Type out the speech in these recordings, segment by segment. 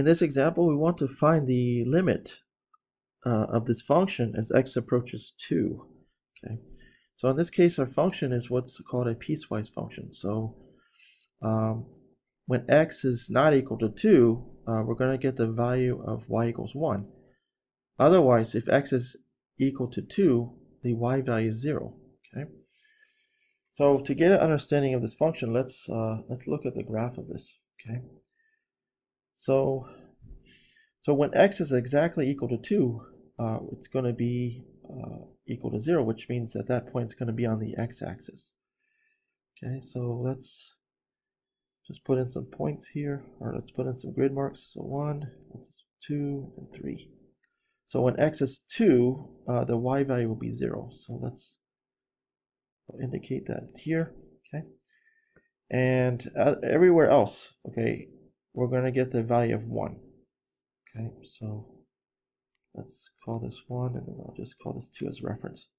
in this example, we want to find the limit uh, of this function as x approaches 2. Okay, so in this case, our function is what's called a piecewise function. So um, when x is not equal to 2, uh, we're going to get the value of y equals 1. Otherwise, if x is equal to 2, the y value is 0. Okay. So to get an understanding of this function, let's uh, let's look at the graph of this. Okay. So so when x is exactly equal to 2, uh, it's going to be uh, equal to 0, which means at that point it's going to be on the x-axis. Okay, so let's just put in some points here, or let's put in some grid marks. So 1, 2, and 3. So when x is 2, uh, the y value will be 0. So let's indicate that here. Okay, And uh, everywhere else, okay, we're going to get the value of 1. Okay, so let's call this 1 and I'll just call this 2 as reference.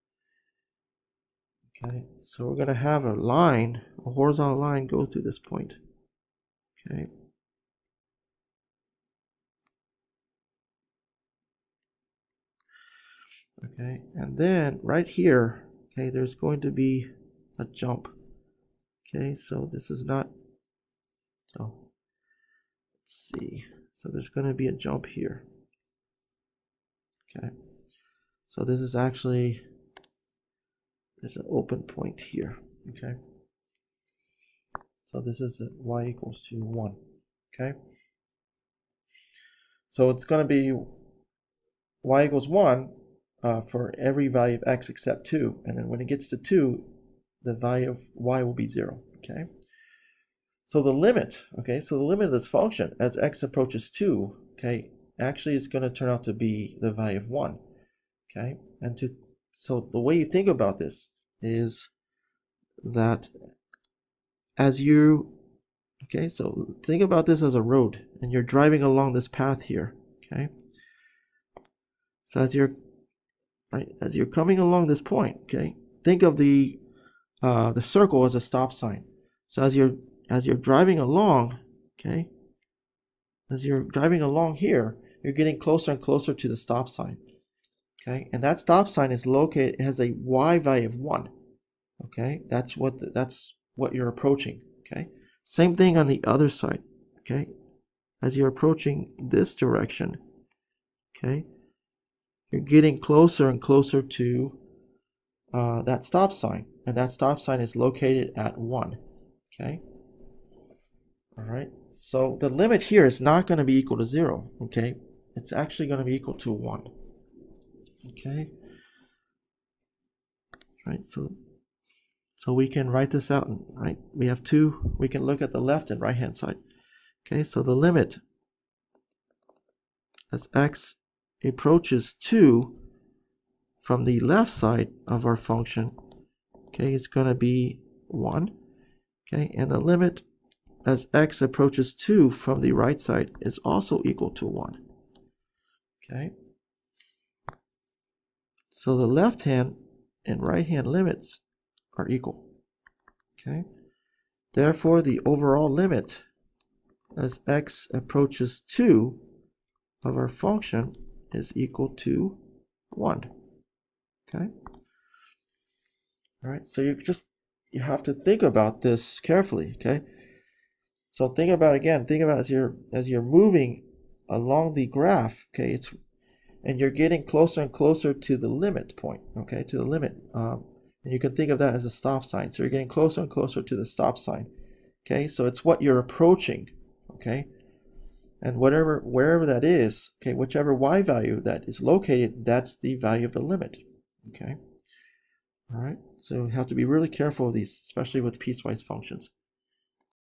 Okay, so we're going to have a line, a horizontal line go through this point. Okay. Okay, and then right here, okay, there's going to be a jump. Okay, so this is not, so let's see. So there's going to be a jump here. Okay. So this is actually, there's an open point here. Okay. So this is y equals to 1. Okay. So it's going to be y equals 1 uh, for every value of x except 2. And then when it gets to 2, the value of y will be 0. Okay. So the limit, okay, so the limit of this function as x approaches 2, okay, actually is going to turn out to be the value of 1. Okay, and to so the way you think about this is that as you okay so think about this as a road and you're driving along this path here okay so as you're right as you're coming along this point okay think of the uh, the circle as a stop sign so as you're as you're driving along, okay, as you're driving along here, you're getting closer and closer to the stop sign. Okay, and that stop sign is located, has a y value of 1. Okay, that's what the, that's what you're approaching. Okay, same thing on the other side. Okay, as you're approaching this direction, okay, you're getting closer and closer to uh, that stop sign, and that stop sign is located at 1. Okay, all right, so the limit here is not going to be equal to 0, okay? It's actually going to be equal to 1, okay? Right, so so we can write this out, right? We have two, we can look at the left and right hand side. Okay, so the limit as x approaches 2 from the left side of our function, okay, is going to be 1. Okay, and the limit as x approaches 2 from the right side is also equal to 1. Okay. So the left hand and right hand limits are equal. Okay. Therefore, the overall limit as x approaches 2 of our function is equal to 1. Okay. All right, so you just you have to think about this carefully, okay? So think about again, think about as you're as you're moving along the graph, okay, it's and you're getting closer and closer to the limit point, okay, to the limit. Um, and you can think of that as a stop sign. So you're getting closer and closer to the stop sign. Okay, so it's what you're approaching, okay? And whatever wherever that is, okay, whichever y value that is located, that's the value of the limit. Okay. All right. So you have to be really careful of these, especially with piecewise functions.